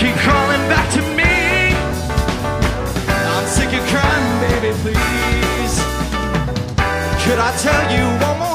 keep crawling back to me. I'm sick of crying, baby, please. Could I tell you one more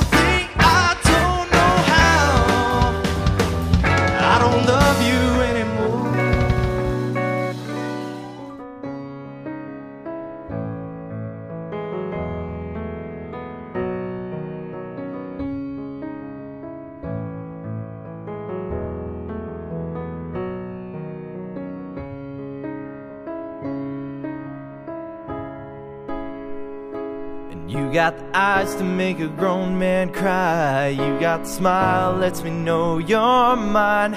you got the eyes to make a grown man cry. You got the smile, lets me know you're mine.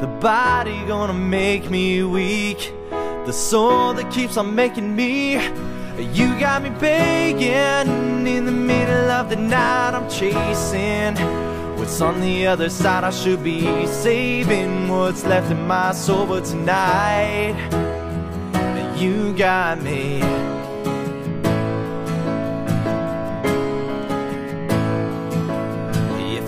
The body gonna make me weak. The soul that keeps on making me. You got me begging in the middle of the night. I'm chasing what's on the other side. I should be saving what's left in my soul, but tonight you got me.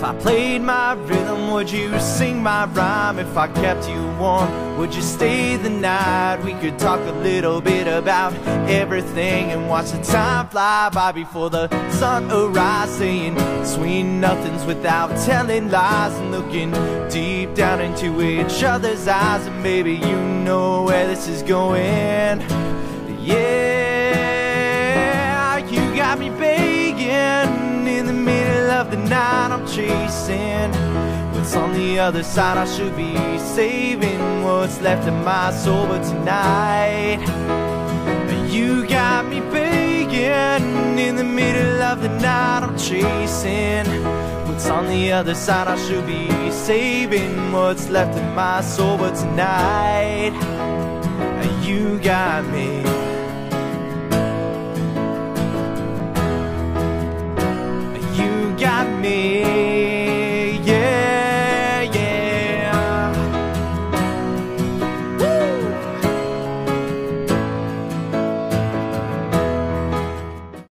If I played my rhythm, would you sing my rhyme? If I kept you warm, would you stay the night? We could talk a little bit about everything and watch the time fly by before the sun arise. Saying sweet nothings without telling lies and looking deep down into each other's eyes. And maybe you know where this is going. Yeah, you got me begging in the middle of the night. I'm chasing what's on the other side. I should be saving what's left of my soul, but tonight you got me begging in the middle of the night. I'm chasing what's on the other side. I should be saving what's left of my soul, but tonight you got me. Me.